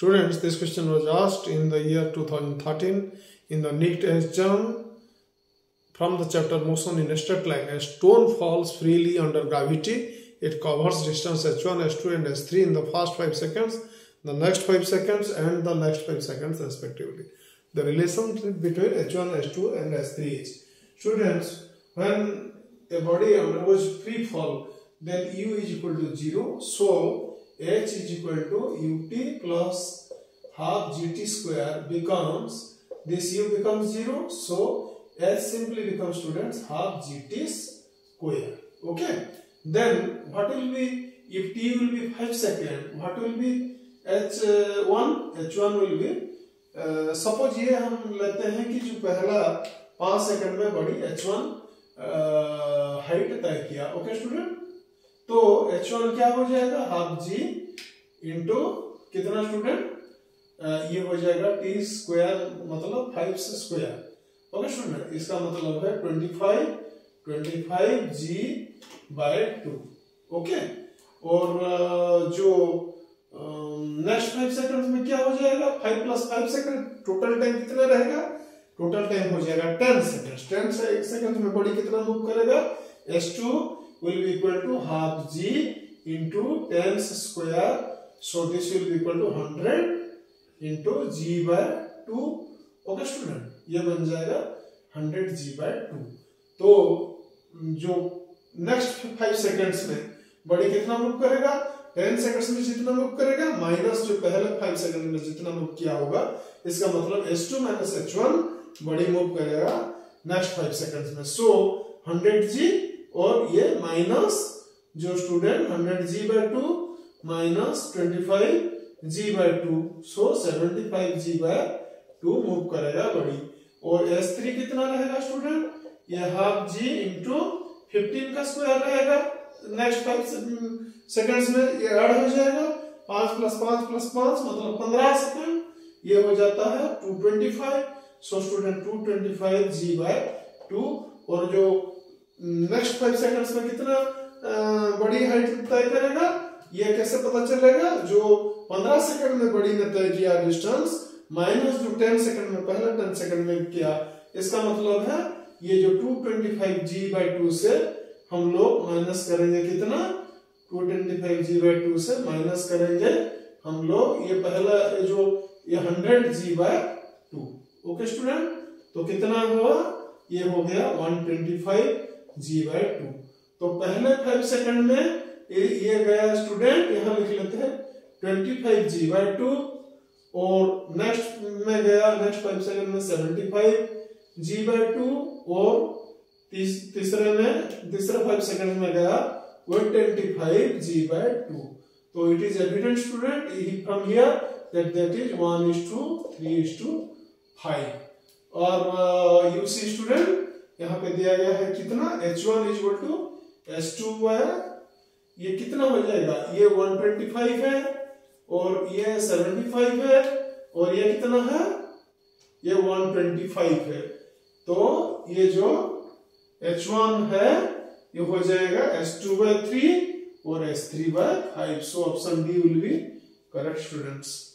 Students, this question was asked in the year 2013 in the NEET exam from the chapter Motion in a Straight Line. A stone falls freely under gravity. It covers distance h1, h2 and h3 in the first 5 seconds, the next 5 seconds and the next 5 seconds respectively. The relationship between h1, h2 and h3 is. Students, when a body undergoes free fall, then u is equal to 0. So, h is equal to ut plus half gt square becomes this u becomes 0 so h simply becomes students half gt square okay then what will be if t will be 5 second what will be h1 h1 will be uh, ये हम लेते हैं कि जो पहला पाँच second में बड़ी h1 हाइट uh, तय किया ओके स्टूडेंट तो एच वन क्या हो जाएगा? हाफ़ जी इंटू कितना स्टूडेंट ये हो जाएगा टी स्क्वायर मतलब फाइव स्क्वायर ओके स्टूडेंट इसका मतलब है twenty five twenty five g by two okay और जो नेक्स्ट फाइव सेकंड में क्या हो जाएगा? Five plus five second total time कितना रहेगा? टोटल टाइम हो जाएगा टेन सेकंड टेन सेकंड में बॉडी कितना मूव करेगा? S two will be equal to half g into 10 square. So, this will be equal to 100 into g by 2. Okay student ये बन जाएगा 100 g by 2. तो जो नेक्स्ट फाइव सेकेंड्स में बड़ी कितना मूव करेगा टेन सेकंड्स में जितना मूव करेगा माइनस जो पहले फाइव सेकंड में जितना मूव किया होगा, इसका मतलब s two minus h one body move करेगा नेक्स्ट फाइव सेकंड्स में सो हंड्रेड जी और ये माइनस जो student hundred g by two minus twenty five g by two so seventy five g by two move करेगा body. और S three कितना रहेगा student ये हाफ़ जी इंटू फिफ्टीन का स्क्वायर रहेगा। नेक्स्ट फाइव सेकेंड्स में ये ऐड हो जाएगा। पाँच प्लस पाँच प्लस पाँच मतलब पंद्रह सेकेंड ये हो जाता है two twenty five so student two twenty five g by two और जो नेक्स्ट फाइव सेकंड्स में कितना बड़ी हाइट तय करेगा? ये कैसे पता चलेगा? जो पंद्रह सेकंड में बड़ी ने तय किया डिस्टेंस माइनस जो टेन सेकंड में, पहले टेन सेकंड में किया, इसका मतलब है, ये जो two twenty five g by two से हम लोग माइनस करेंगे कितना? Two twenty five g by two से माइनस करेंगे हम लोग, ये पहला जो, ये hundred g by two okay student तो कितना हुआ? ये हो गया one twenty five g by two. तो पहले फाइव सेकंड में ये गया स्टूडेंट यहाँ लिख लेते हैं twenty five g by two और नेक्स्ट में गया नेक्स्ट फाइव सेकंड में seventy five g by two और तीस, तीसरे में तीसरे फाइव सेकंड में गया one twenty five g by two तो it is evident student from here that that is one is to three is to five और यू सी स्टूडेंट यहाँ पे दिया गया है कितना? H one is to h two है। ये कितना हो जाएगा? ये 125 है और ये 75 है और ये कितना है? ये 125 है। तो ये जो H1 है, ये हो जाएगा H2 by 3 और H3 by 5 so option D will be correct, students